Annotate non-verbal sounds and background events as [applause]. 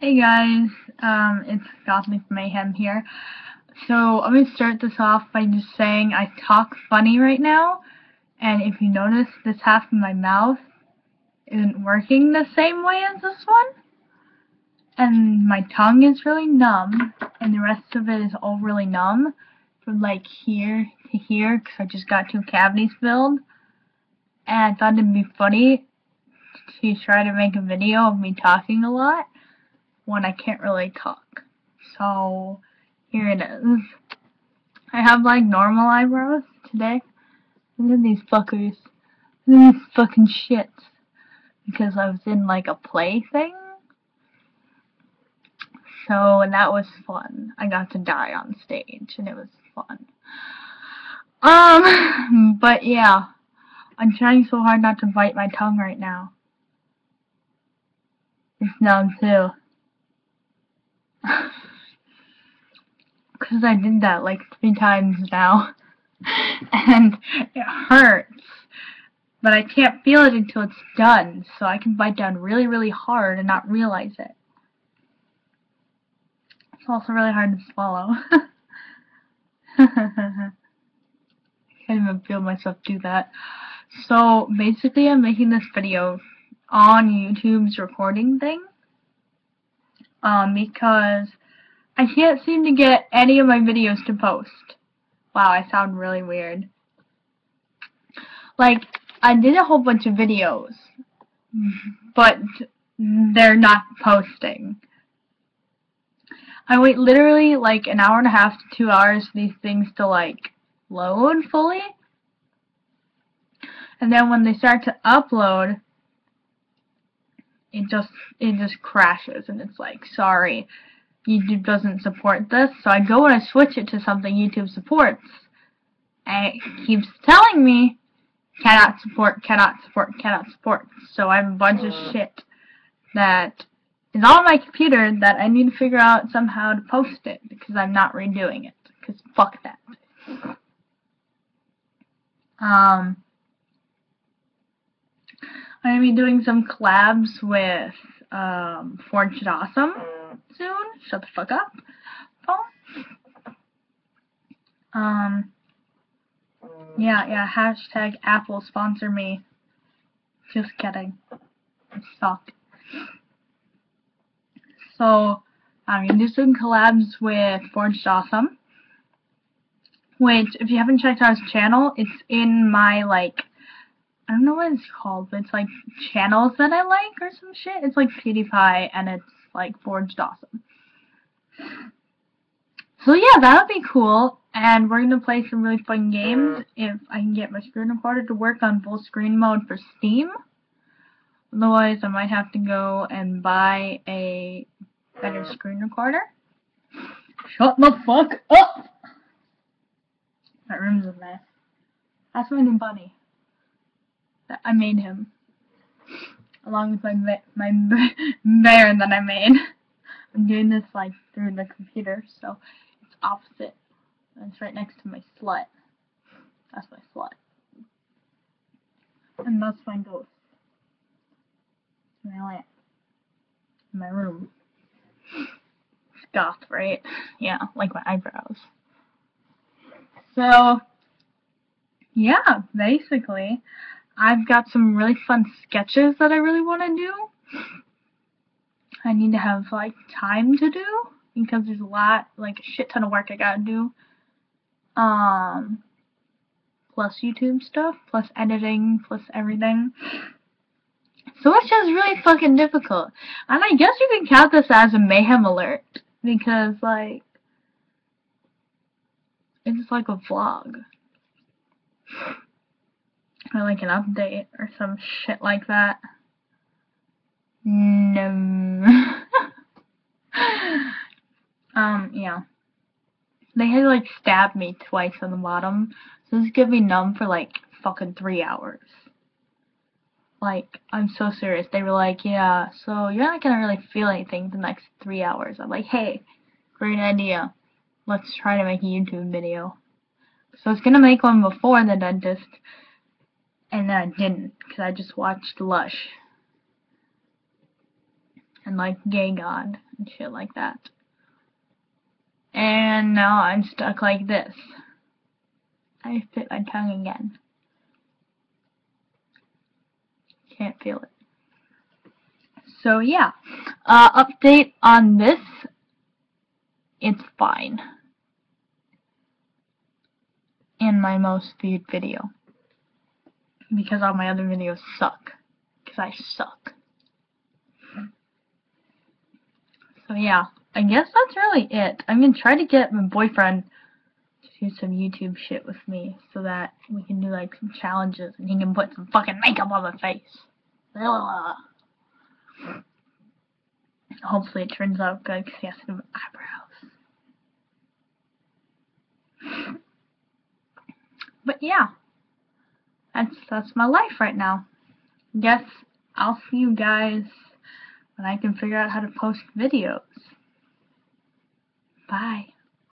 Hey guys, um, it's Gothic Mayhem here. So, I'm gonna start this off by just saying I talk funny right now, and if you notice, this half of my mouth isn't working the same way as this one, and my tongue is really numb, and the rest of it is all really numb, from like here to here, because I just got two cavities filled, and I thought it'd be funny to try to make a video of me talking a lot when I can't really talk. So, here it is. I have like normal eyebrows today. Look at these fuckers. Look at these fucking shits. Because I was in like a play thing. So, and that was fun. I got to die on stage and it was fun. Um, [laughs] but yeah. I'm trying so hard not to bite my tongue right now. It's numb too. Because I did that like three times now. [laughs] and it hurts. But I can't feel it until it's done, so I can bite down really, really hard and not realize it. It's also really hard to swallow. [laughs] I can't even feel myself do that. So, basically I'm making this video on YouTube's recording thing um, because I can't seem to get any of my videos to post. Wow, I sound really weird. Like, I did a whole bunch of videos, but they're not posting. I wait literally like an hour and a half to two hours for these things to like load fully. And then when they start to upload, it just it just crashes and it's like sorry YouTube doesn't support this so I go and I switch it to something YouTube supports. And it keeps telling me cannot support cannot support cannot support. So I have a bunch of shit that is on my computer that I need to figure out somehow to post it because I'm not redoing it because fuck that. Um I'm going to be doing some collabs with um, Forged Awesome soon. Shut the fuck up. Um, yeah, yeah, hashtag Apple sponsor me. Just kidding. I suck. So, I'm going to do some collabs with Forged Awesome. Which, if you haven't checked out his channel, it's in my, like, I don't know what it's called, but it's like channels that I like or some shit. It's like PewDiePie and it's like Forged Awesome. So yeah, that would be cool. And we're gonna play some really fun games if I can get my screen recorder to work on full screen mode for Steam. Otherwise, I might have to go and buy a better screen recorder. Shut the fuck up! That room's a mess. That's my new bunny. I made him. Along with my my bear [laughs] that I made. I'm doing this like through the computer, so it's opposite. It's right next to my slut. That's my slut. And that's my ghost. My lamp. My room. Goth, right? Yeah, like my eyebrows. So, yeah, basically, I've got some really fun sketches that I really want to do. I need to have like time to do because there's a lot, like a shit ton of work I gotta do. Um, plus YouTube stuff, plus editing, plus everything. So it's just really fucking difficult. And I guess you can count this as a mayhem alert because like it's like a vlog or like an update or some shit like that. No. [laughs] um, yeah. They had like stabbed me twice on the bottom, so this could be numb for like fucking three hours. Like, I'm so serious. They were like, yeah, so you're not gonna really feel anything the next three hours. I'm like, hey, great idea. Let's try to make a YouTube video. So I was gonna make one before the dentist, and then I didn't because I just watched Lush. and like gay god and shit like that. And now I'm stuck like this. I bit my tongue again. Can't feel it. So yeah, uh, update on this. It's fine. In my most viewed video. Because all my other videos suck. Because I suck. So yeah, I guess that's really it. I'm gonna try to get my boyfriend to do some YouTube shit with me so that we can do like some challenges and he can put some fucking makeup on my face. Hopefully it turns out good because he has some eyebrows. But yeah, that's that's my life right now. Guess I'll see you guys when I can figure out how to post videos. Bye.